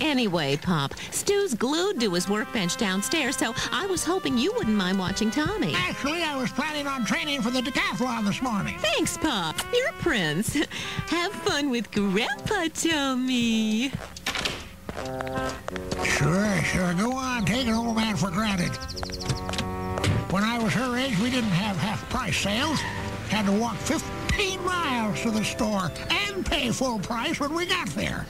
Anyway, Pop, Stu's glued to his workbench downstairs, so I was hoping you wouldn't mind watching Tommy. Actually, I was planning on training for the decathlon this morning. Thanks, Pop. You're a prince. Have fun with Grandpa Tommy. Sure, sure. Go on. Take an old man for granted. When I was her age, we didn't have half-price sales. Had to walk 15 miles to the store and pay full price when we got there.